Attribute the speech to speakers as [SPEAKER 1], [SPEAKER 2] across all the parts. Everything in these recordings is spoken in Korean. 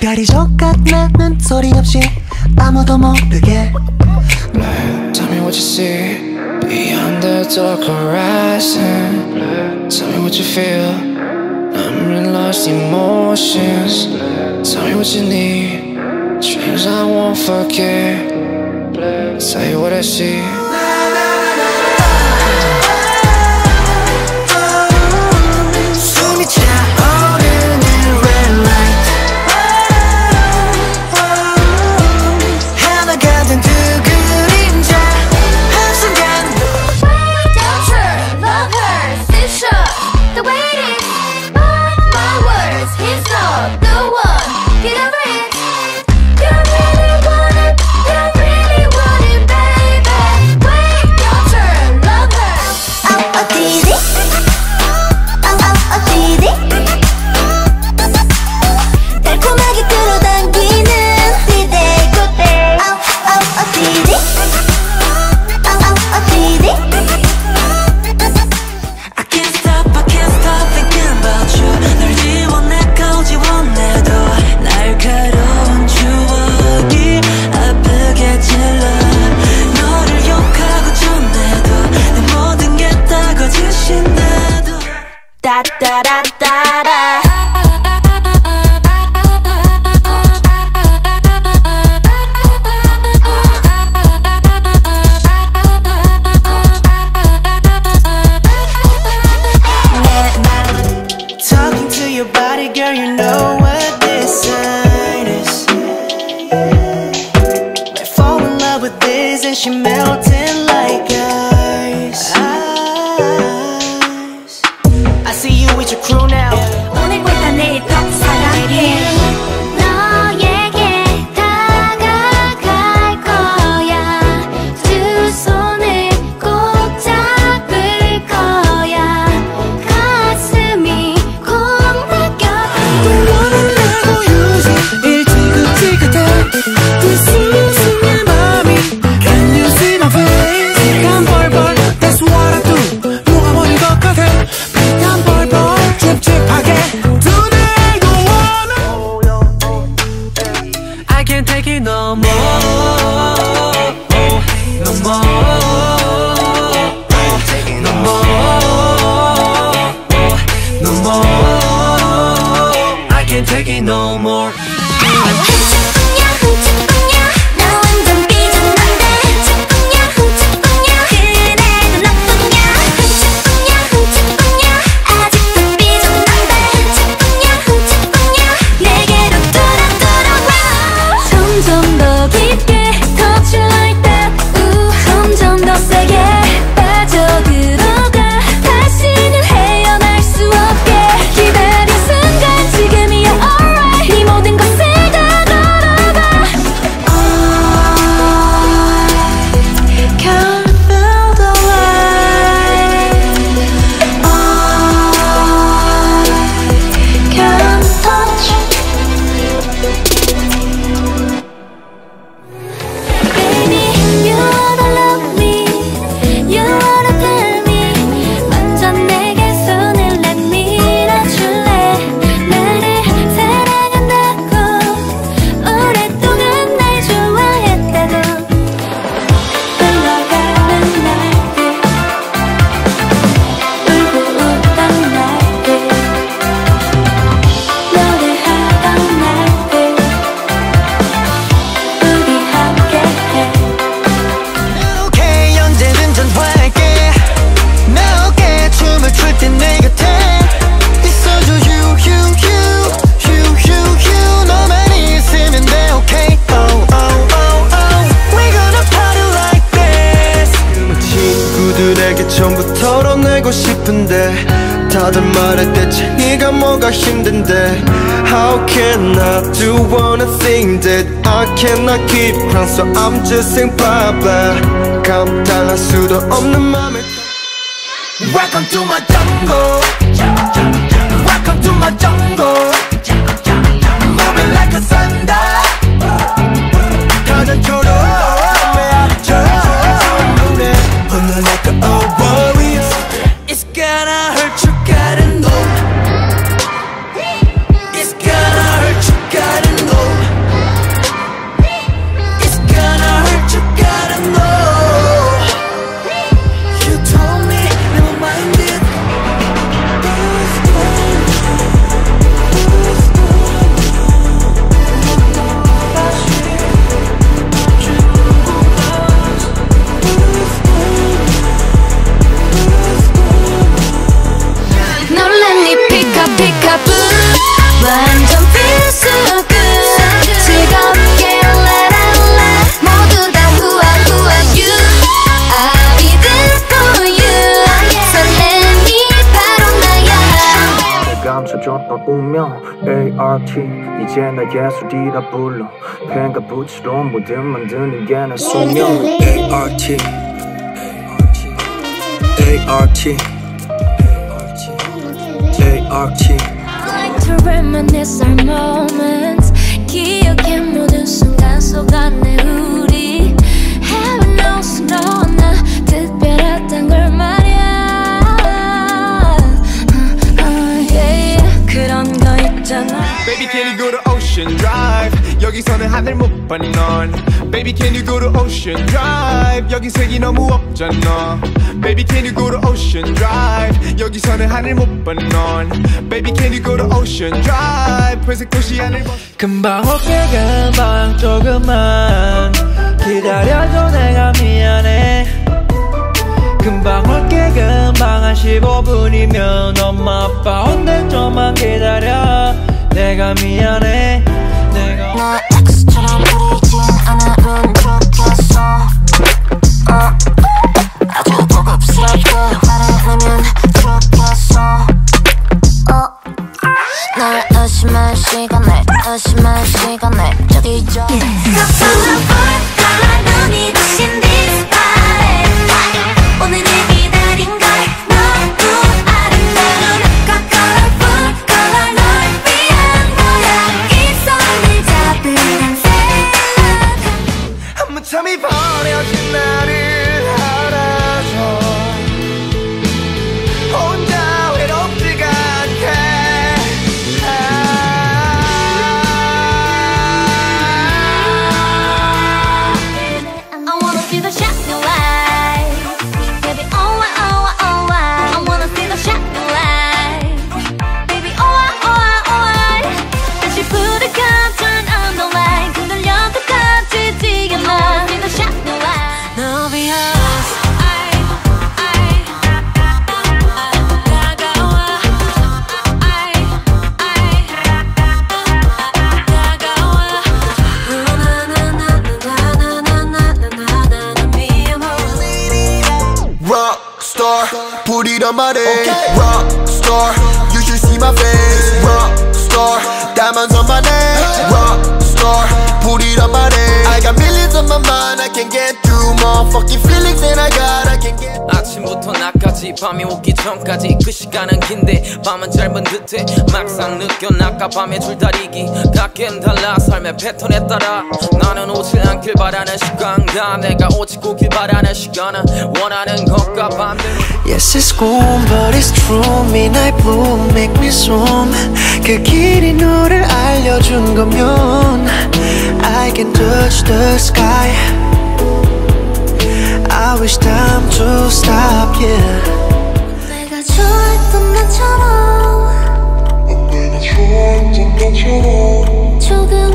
[SPEAKER 1] 별이 족같는 소리 없이 아무도 모르게.
[SPEAKER 2] Blue, Tell me what you see Beyond the dark horizon. Blue, Tell me what you feel. I'm in lost emotions. Blue, Tell me what you need. Dreams I won't forget. Tell you what I see.
[SPEAKER 3] 我这么的你干的所有 ART ART ART I
[SPEAKER 4] like to reminisce our moments. 기억해 모든 순간 속 안에 우리. Heaven knows 너나 특별했던 걸 말야. uh, uh, yeah. 그런 거 있잖아.
[SPEAKER 5] Baby can you go to ocean? Drive 서는 하늘 못봤넌?
[SPEAKER 1] Baby can you go to Ocean Drive? 여기 색이 너무 없잖아. Baby can you go to Ocean Drive? 여기서는 하늘 못봤넌? Baby can you go to Ocean Drive? 회색 도시 하늘
[SPEAKER 6] 금방 올게 금방 조금만. 기다려줘 내가 미안해. 금방 올게 금방 한 15분이면 엄마 아빠 온대 좀만 기다려. 내가 미안해.
[SPEAKER 7] 밤에 줄다리기 각긴 달라 삶의 패턴에 따라 나는 오질 않길 바라는 시간과 내가 오직 오길 바라는 시간은 원하는 것과 반대로
[SPEAKER 6] Yes it's cool but it's true Midnight blue make me swoon 그 길이 너를 알려준 거면 I can touch the sky I wish time to stop yeah
[SPEAKER 4] 네. 조금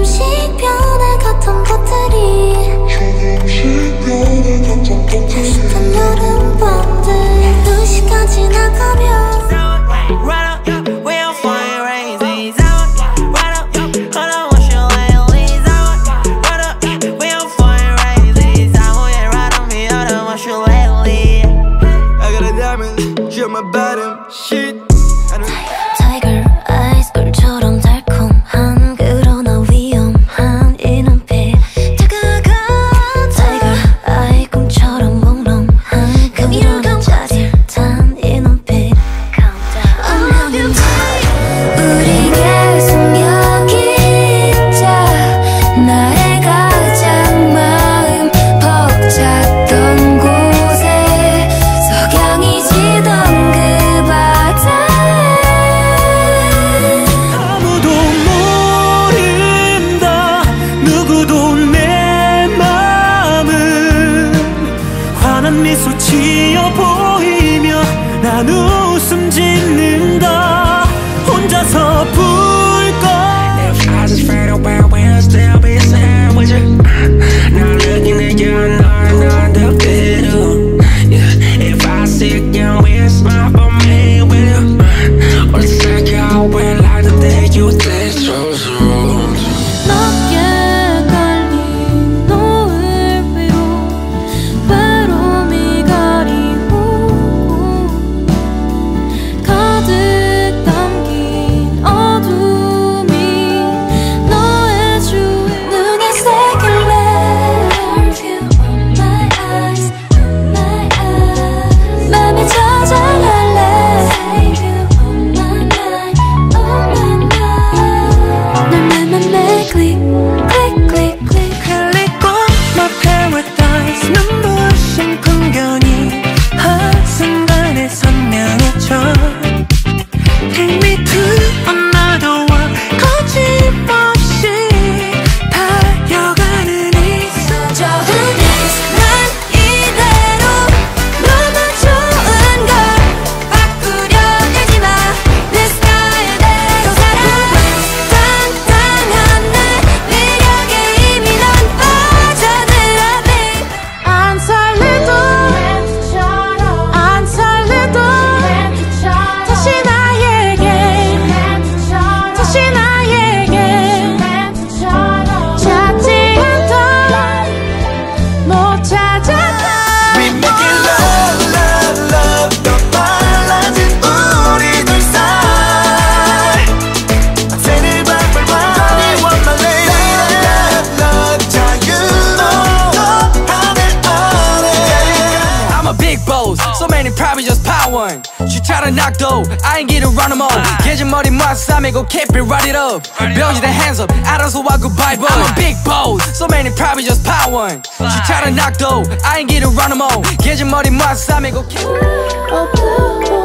[SPEAKER 8] buy. I'm
[SPEAKER 9] a big boss, so many probably just buy one. She try to knock though, I ain't getting around them all.
[SPEAKER 10] Get
[SPEAKER 1] your money, my side,
[SPEAKER 11] go
[SPEAKER 4] kill.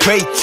[SPEAKER 4] great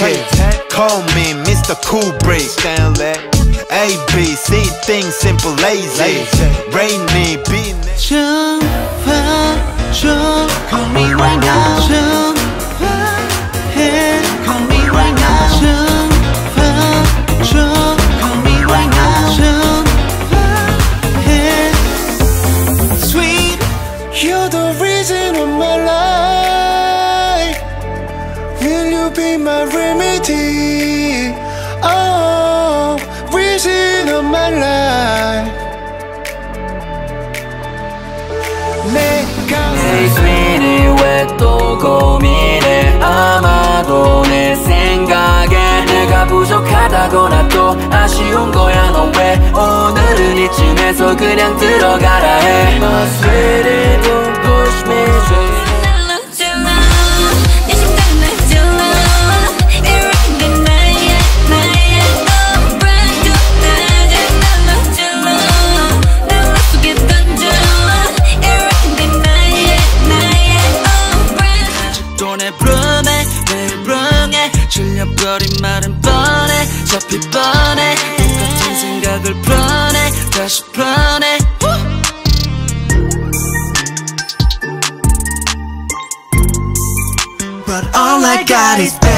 [SPEAKER 4] everybody's back.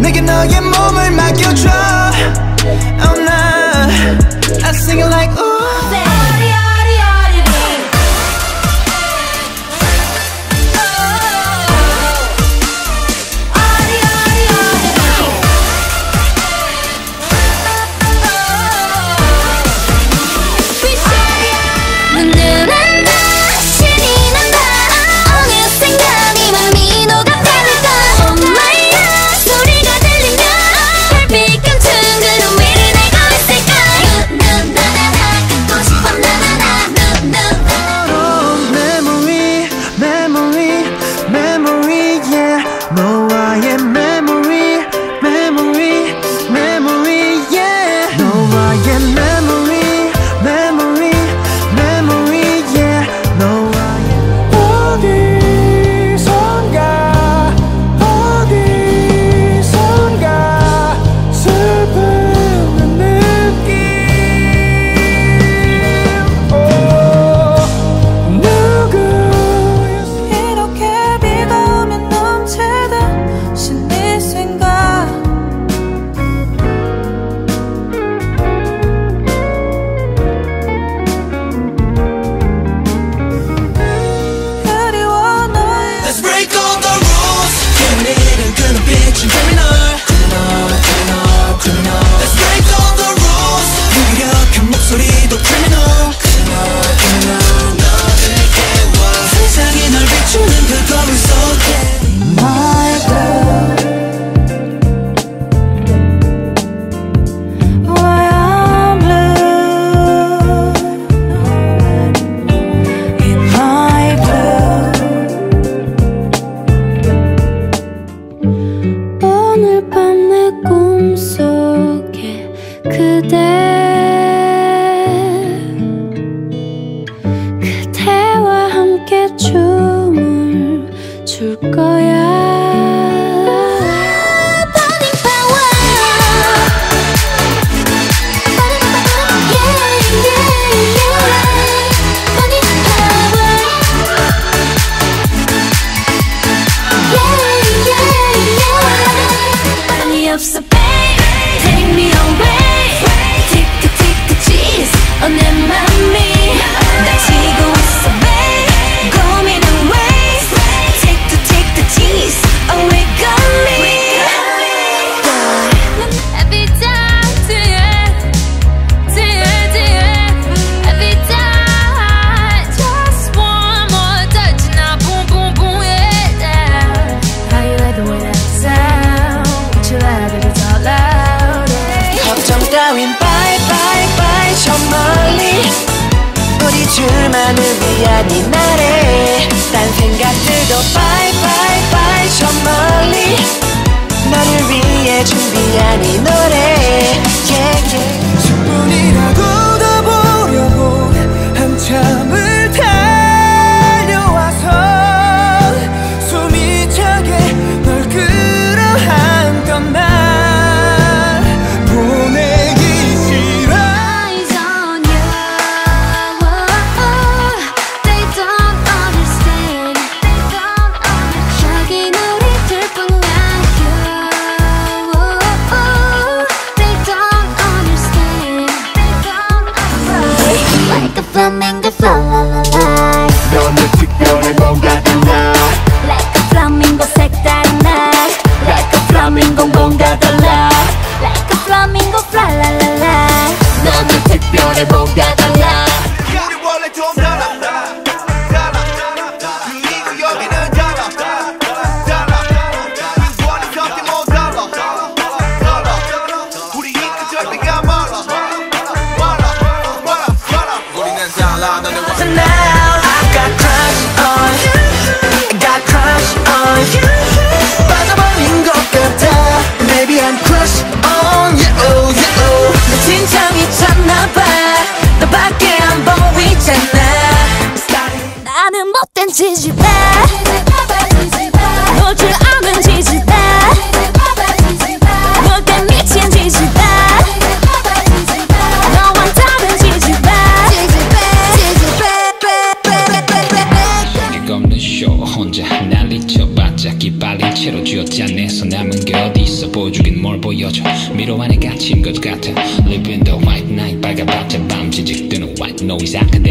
[SPEAKER 4] 내게 너의 몸을 맡겨줘. Oh, I sing it like ooh
[SPEAKER 12] Isaac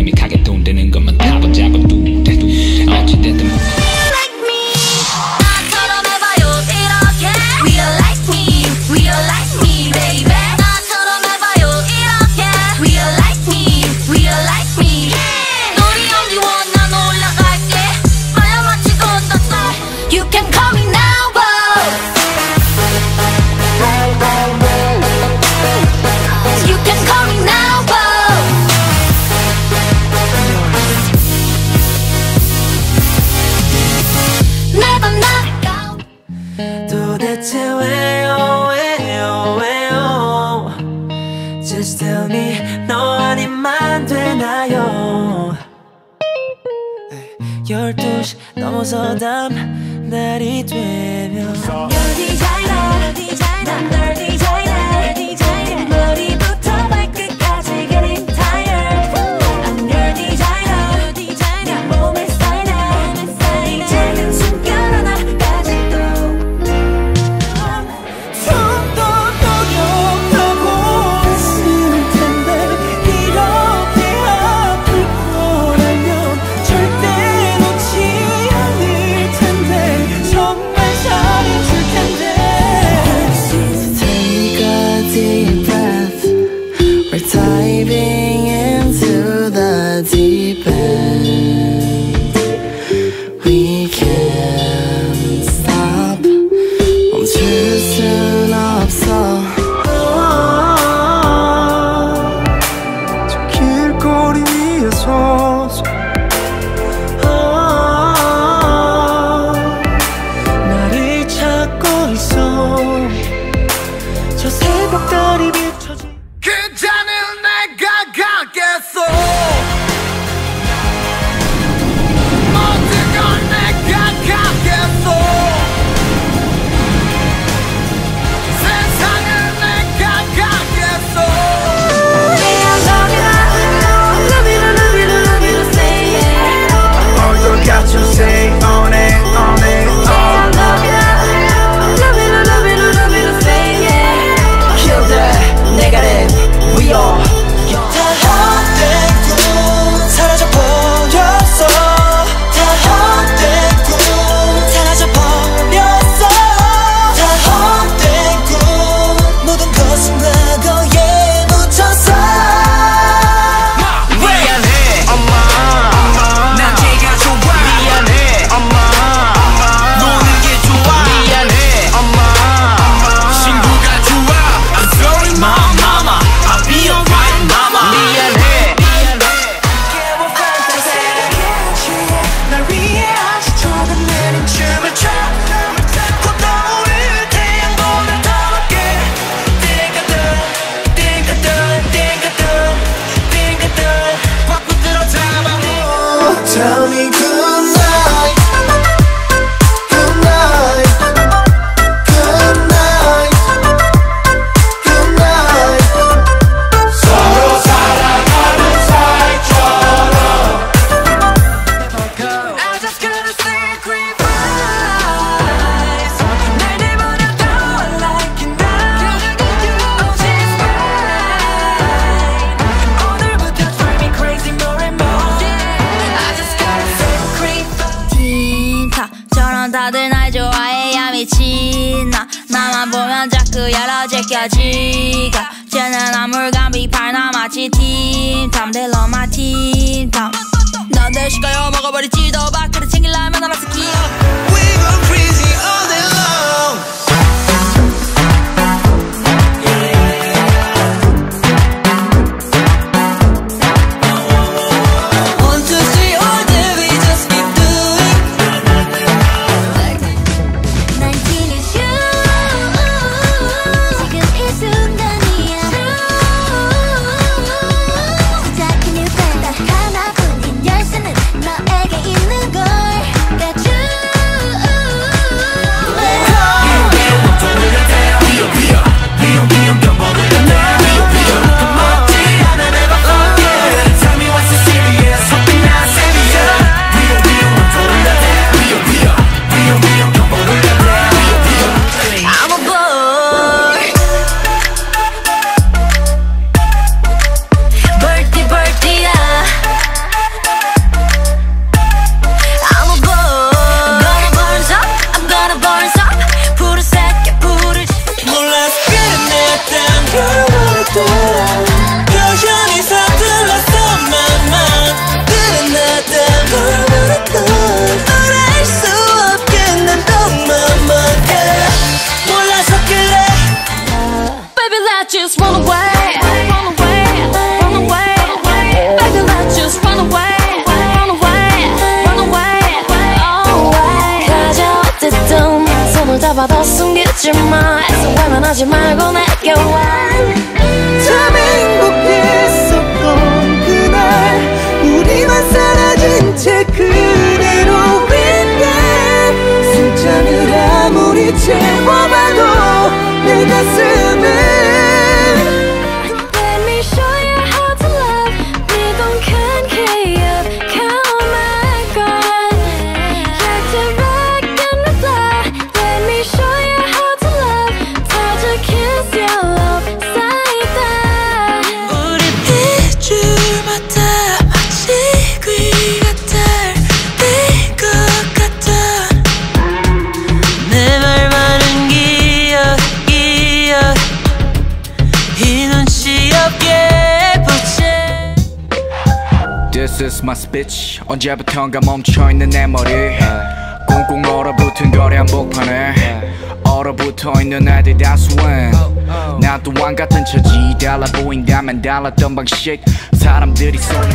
[SPEAKER 13] 어디선가
[SPEAKER 14] 멈춰있는 내
[SPEAKER 15] 머리.
[SPEAKER 14] 네.
[SPEAKER 1] 꽁꽁 얼어붙은 거리 한복판에 네. 얼어붙어있는 애들 다수엔 어, 어. 나 또한 같은 처지 달라 보인다면 달랐던 방식. 사람들이 쏘는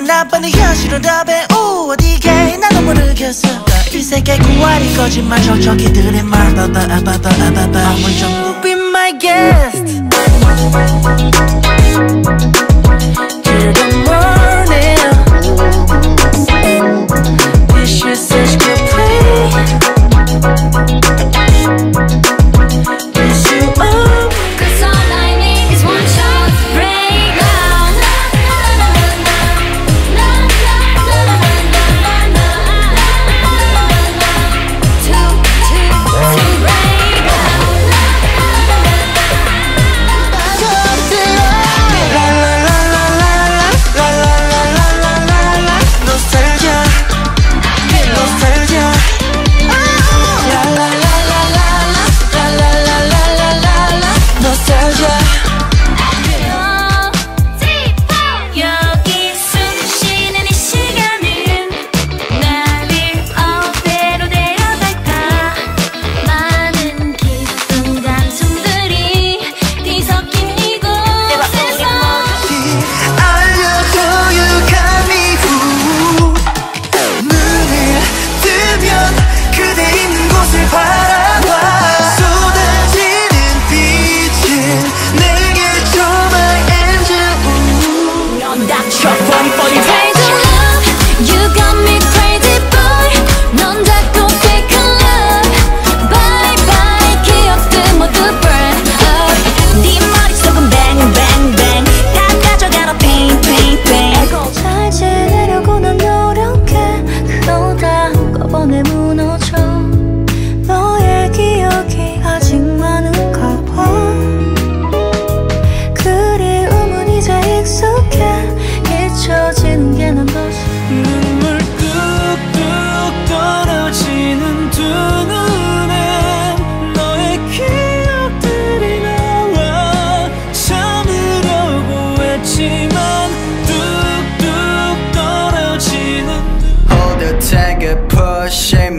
[SPEAKER 16] 나는
[SPEAKER 4] 나빠는 현실을 답해. 오 어디게? 나도 모르겠어 이 세계 구하리 거짓말. 저저기들의 말 봐봐 아바바 아바바 아무 정도 be my guest. You're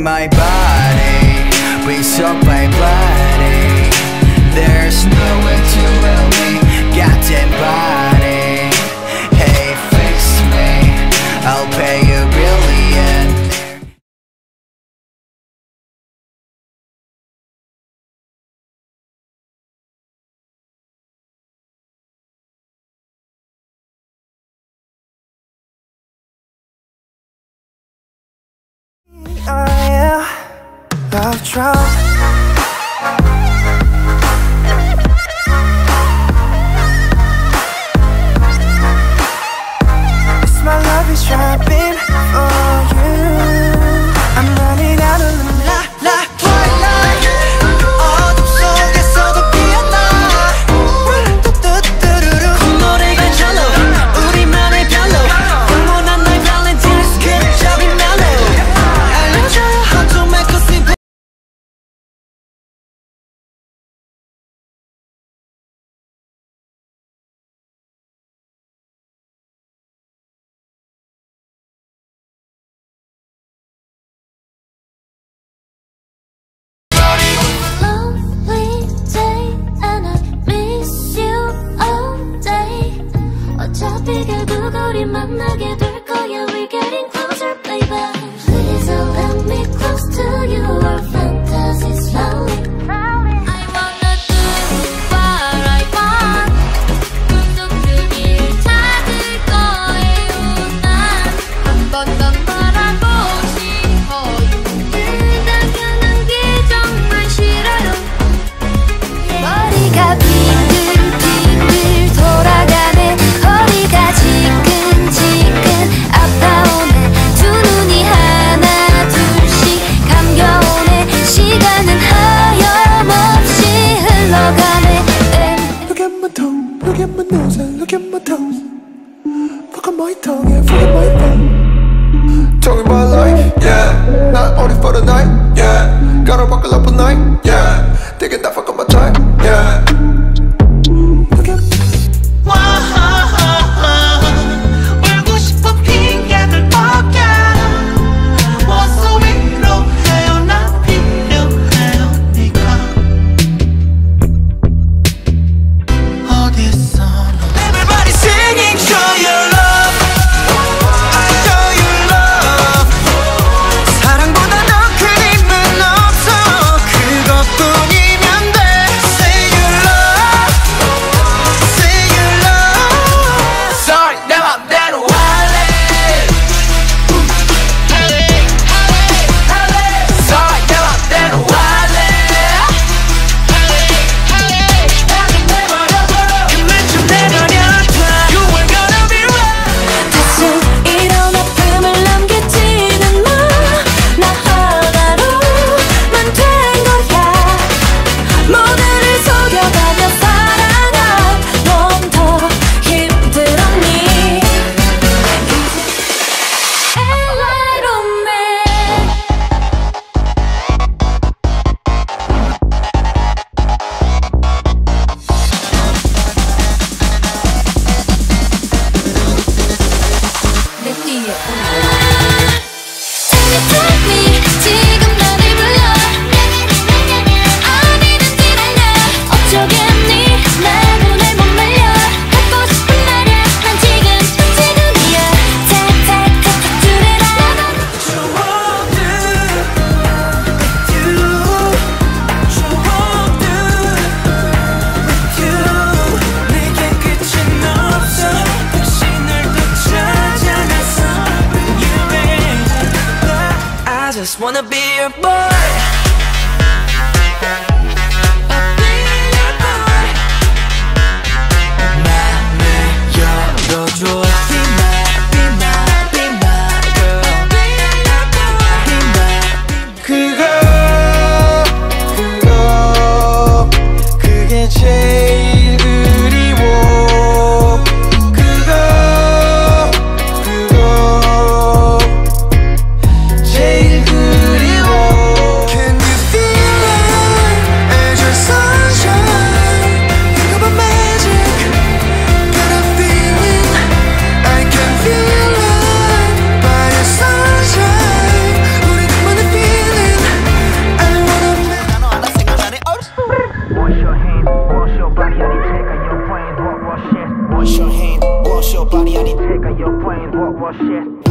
[SPEAKER 4] my
[SPEAKER 1] body, we stop my body There's no way. shit.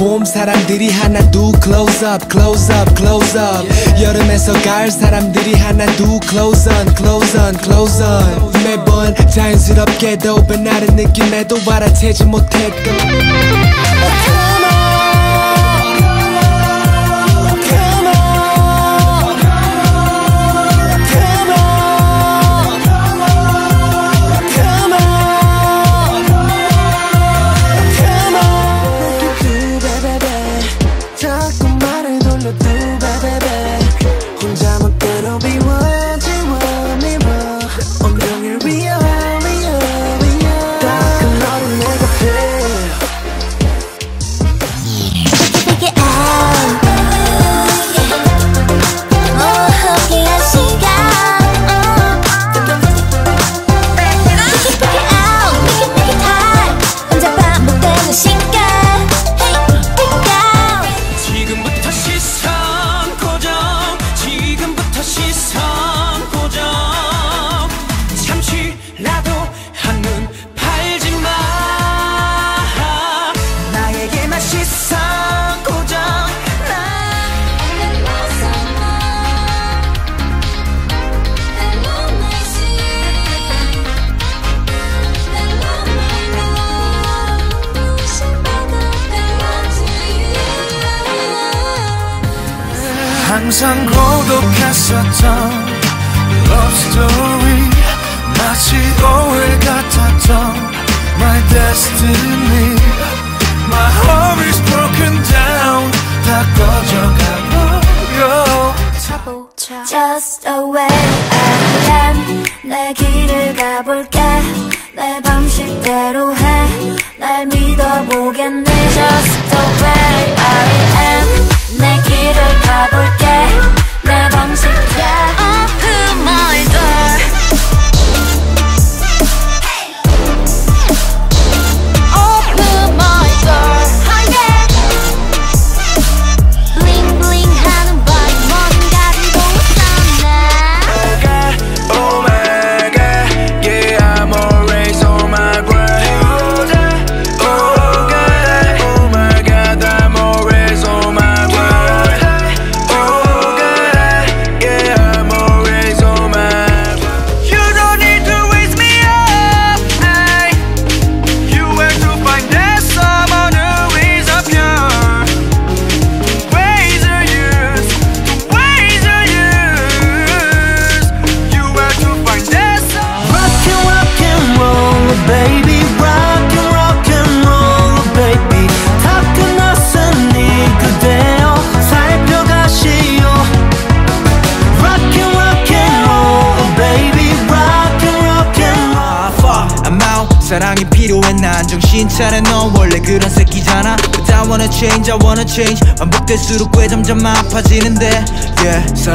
[SPEAKER 17] 봄 사람들이 하나 둘 close up close up close up yeah. 여름에서 가을 사람들이 하나 둘 close on close on close on 매번 자연스럽게도 변하는 느낌에도 알아채지 못했고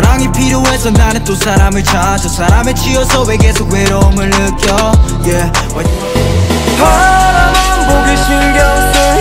[SPEAKER 9] 사랑이 필요해서 나는 또 사람을 찾아 사람에 치여서 왜 계속 외로움을 느껴? Yeah.
[SPEAKER 4] 바라만 보기 신경 쓰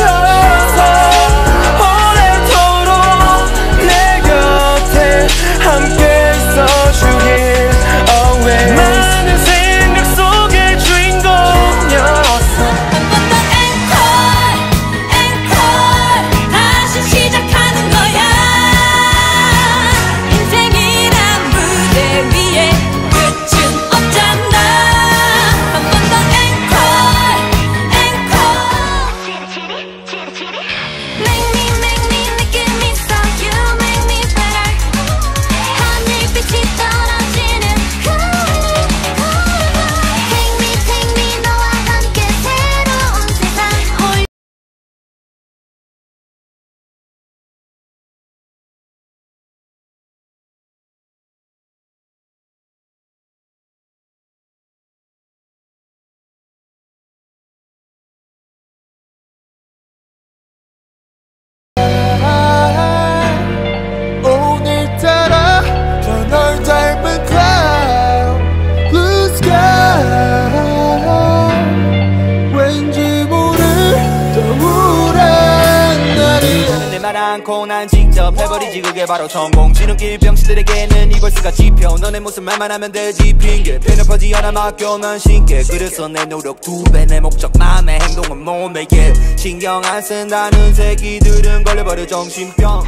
[SPEAKER 5] 바로 전공. 지름길 병신들에게는 이걸 수가 지표 너네 모습 말만 하면 되지 핑계. 편협하지 않아 맡겨난 신께. 그래서 내 노력 두 배 내 목적 맘의 행동은 몸에 게. 신경 안 쓴다는 새끼들은 걸려버려 정신병.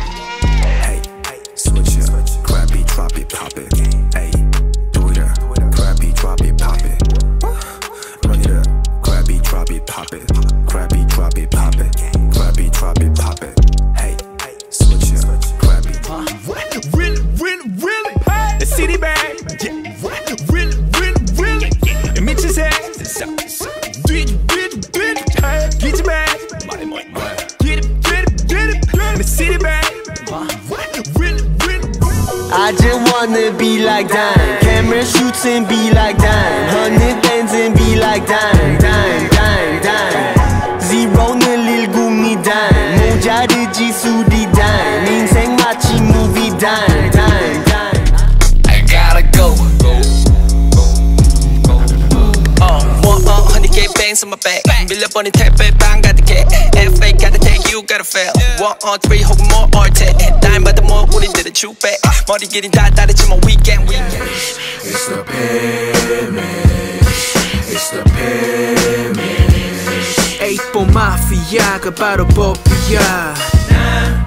[SPEAKER 6] just wanna be like dime. Camera shoots and be like dime. Hundred bands and be like dime, dime, dime, dime. Zero Zero는 lil gumi dime. 모자를 지수리 dime. 인생 마치 movie dime, dime, dime.
[SPEAKER 18] I gotta go. Uh, one, uh, hundred K bangs on my back. Million bunny tap, baby gotta fail. One on three, hope more or ten. Dime the more who did the true bet. Money getting died, that it's my weekend. weekend.
[SPEAKER 19] It's the payment. It's the
[SPEAKER 9] payment. Eight for mafia, 바로
[SPEAKER 1] 법이야. 난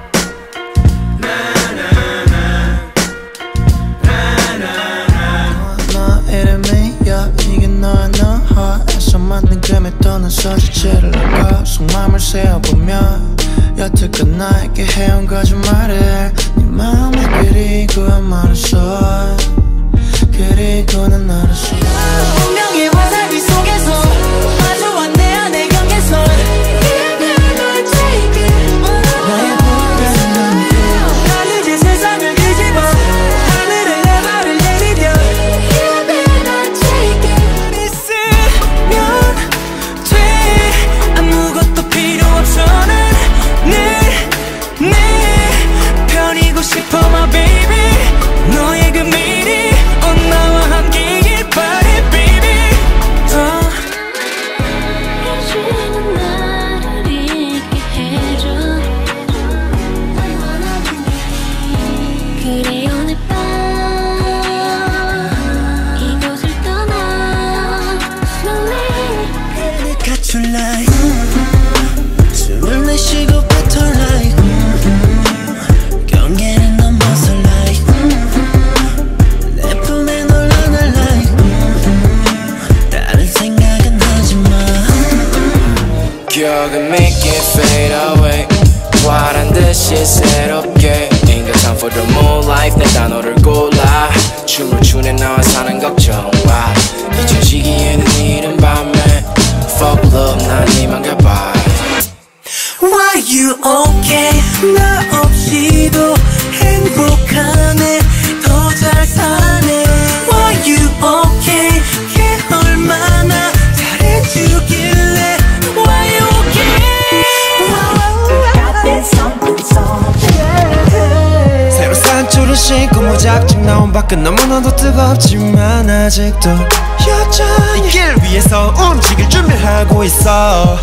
[SPEAKER 1] 언제쯤에 떠난 서지체를 놓고 속마음을 세어보며
[SPEAKER 20] 여태껏 나에게 해온 거짓말을 네 마음에 그리고 말했어. 그리고는 알았어
[SPEAKER 1] 분명히 부활한 듯이 새롭게 Ain't got time for the moon life 내 단어를 골라 춤을 추네 나와 사는 걱정 와 잊혀지기에는 이른 밤에 Fuck love 난 이만 가봐
[SPEAKER 20] Why you okay? 나 없이도 행복하네 더잘 사네 신고 무작정 나온 밖은 너무나도 뜨겁지만 아직도 여전히 이길 위해서 움직일 준비하고 있어.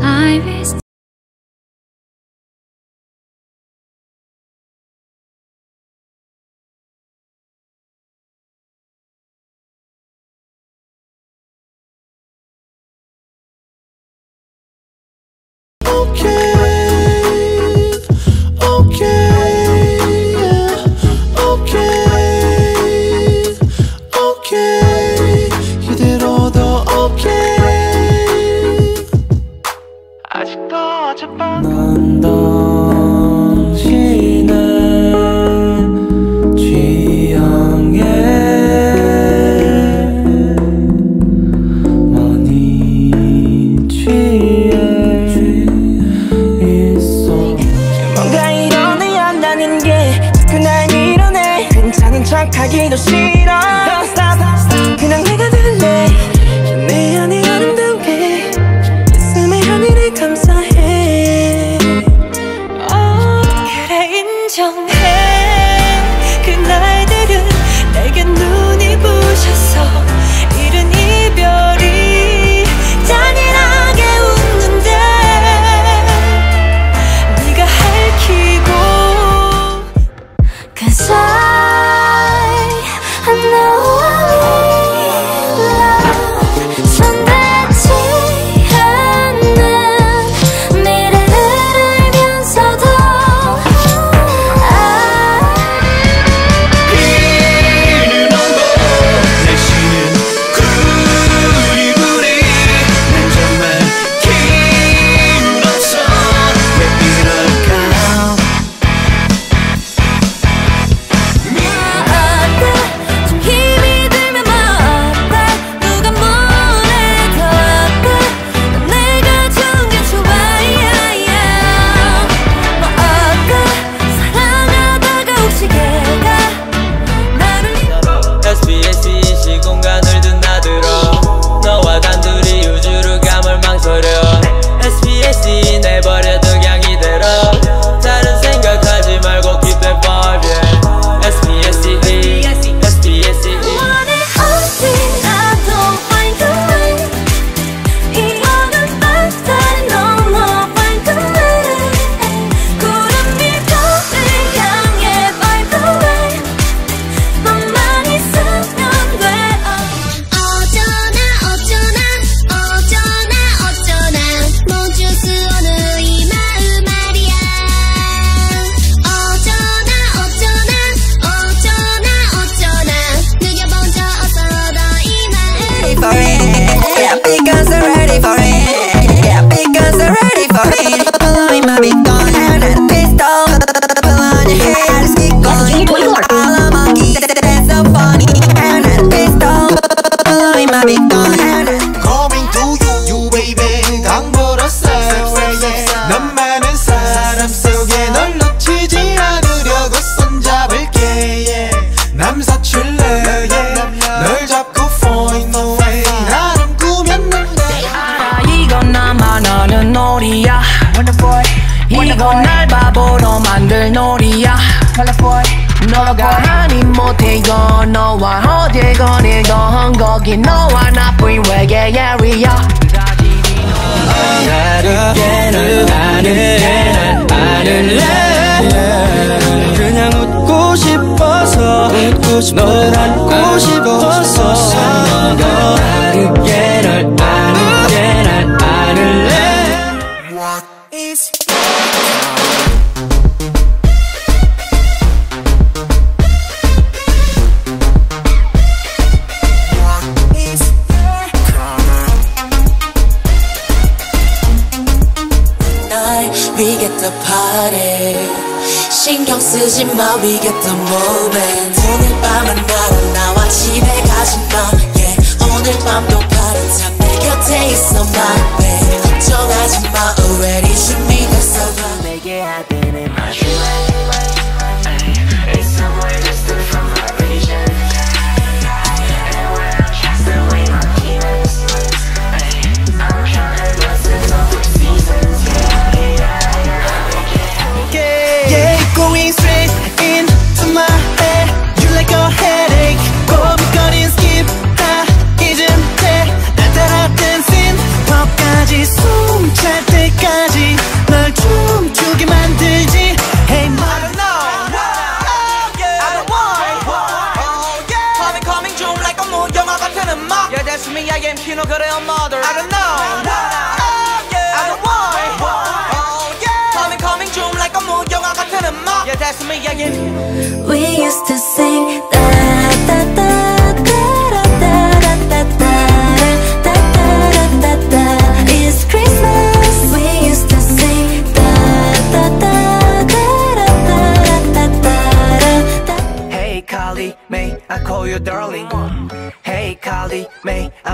[SPEAKER 4] I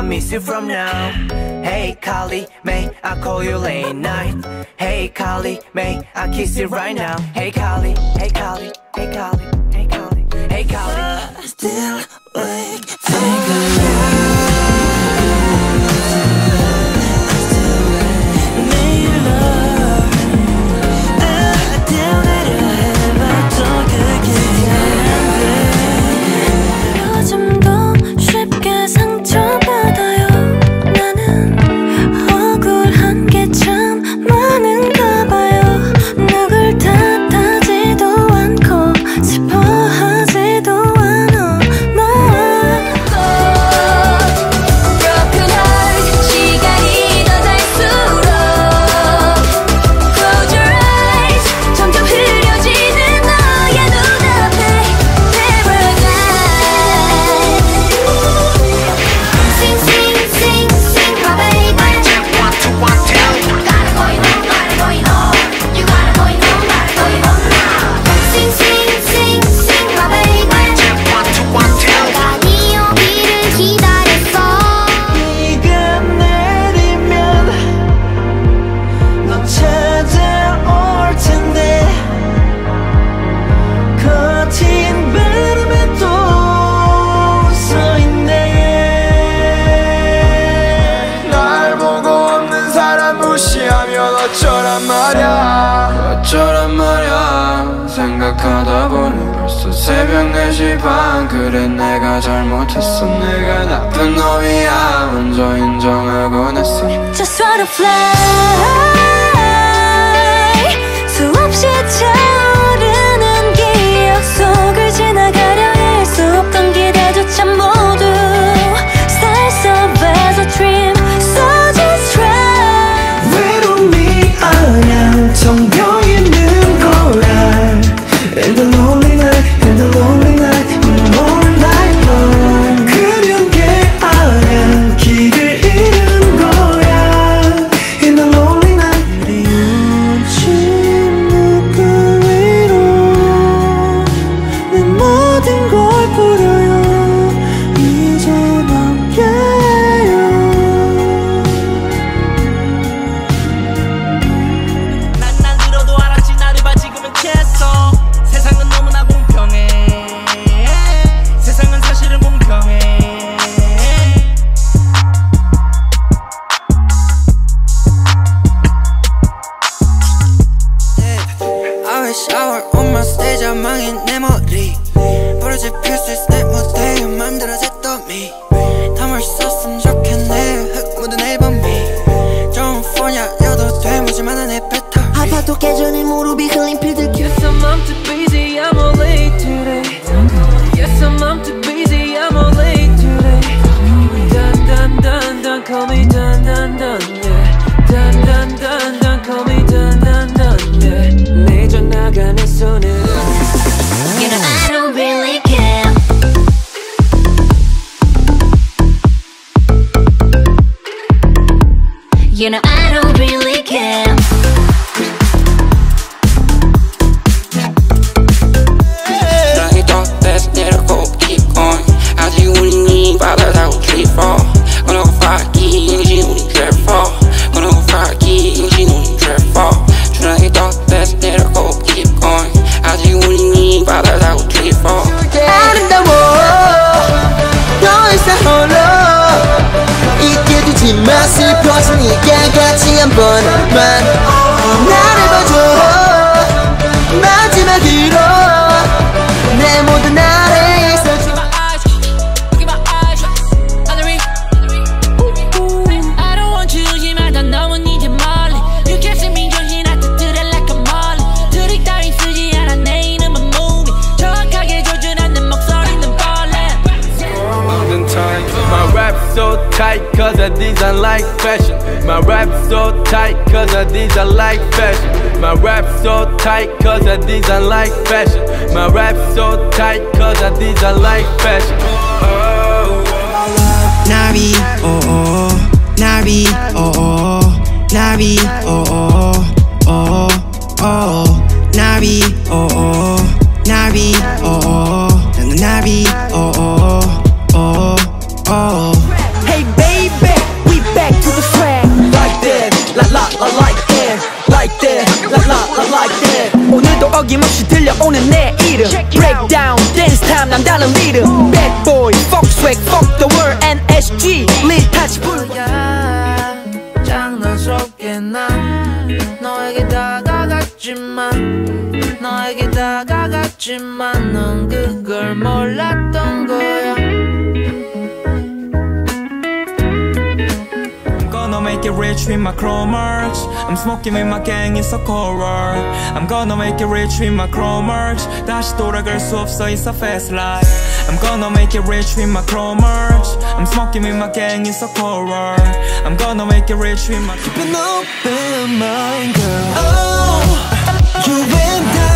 [SPEAKER 21] miss you from now. Hey Kali, may I call you late night? Hey Kali, may I kiss you right now? Hey Kali, hey Kali, hey Kali, hey Kali, hey Kali.
[SPEAKER 22] Still
[SPEAKER 4] wake, 못했어. 내가 나쁜 놈이야. 먼저 인정하곤 했어.
[SPEAKER 1] Just wanna fly. 수없이 차.
[SPEAKER 23] these I
[SPEAKER 24] like
[SPEAKER 25] fashion. My rap so tight, cause I these I like fashion. My rap so tight, cause I these I like fashion.
[SPEAKER 4] Oh, oh. Nari, oh oh, Nari, oh oh, Nari, oh oh, oh oh, Nari, oh oh, Nari, oh oh, Nari. Oh, oh. 어김없이 들려오는 내 이름 Breakdown, dance time 난 다른 리듬 Bad boy, fuck swag, fuck the world NSG, lit touch 불
[SPEAKER 26] 장난스럽게 난 너에게 다가갔지만 너에게 다가갔지만 넌 그걸 몰랐던 거
[SPEAKER 27] make it rich with my chrome marks. I'm smoking with my gang, it's a cold war. I'm gonna make it rich with my chrome marks. 다시 돌아갈 수 없어, it's a fast life. I'm gonna make it rich with my chrome marks. I'm smoking with my gang, it's a cold war. I'm gonna make it rich with my
[SPEAKER 6] Keep an open mind, girl. Oh, you and I.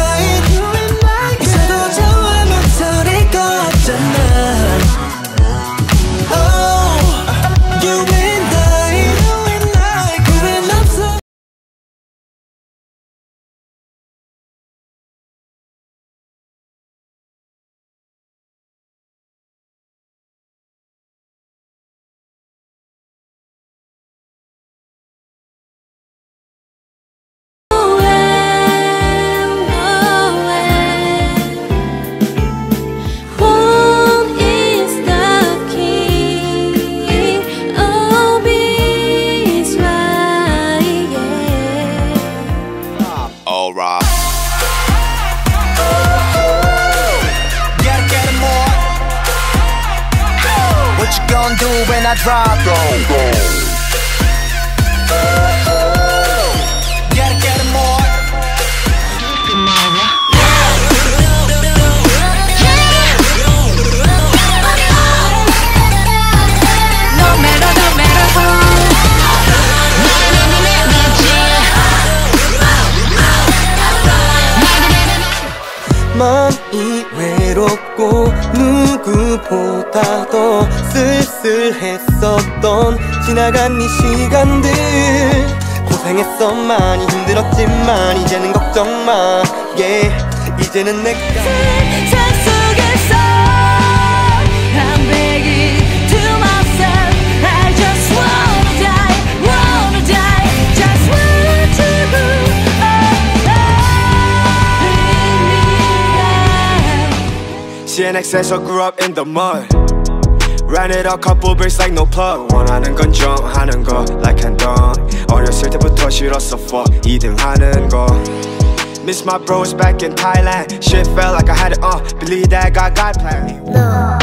[SPEAKER 6] 있어도 좋아, 목소리 같잖아. 지나간 이 시간들 고생했어 많이 힘들었지만 이제는 걱정 마 yeah. 이제는 내가
[SPEAKER 4] 세상 속에서 I'm begging to myself I just wanna die, wanna die Just want to go
[SPEAKER 28] CNX에서 grew up in the mud Ran it a couple bricks like no plug 원하는 건 정하는 거 like 한던 어렸을 때부터 싫었어 fuck 2등 하는 거 Miss my bros back in Thailand Shit felt like I had it uh Believe that God got plan
[SPEAKER 23] 다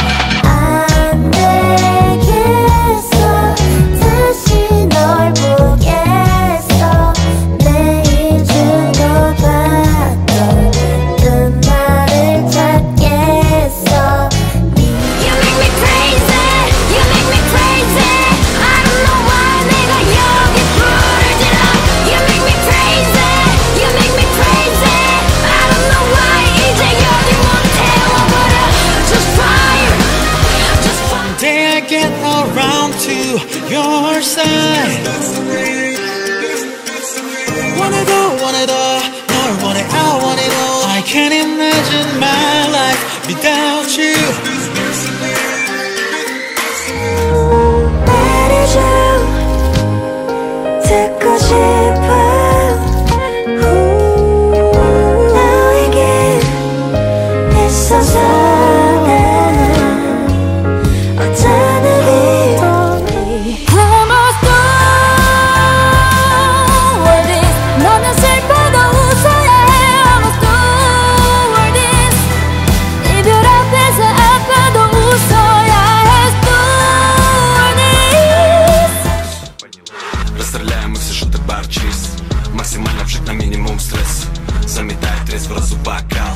[SPEAKER 29] максимум стресс. Заметает трезво разу бокал.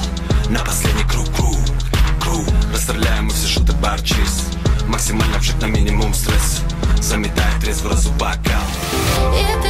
[SPEAKER 29] На последний круг круг круг. Расстреляем мы все шуты бар чиз Максимально вжит на минимум стресс. Заметает трезво разу бокал.
[SPEAKER 4] И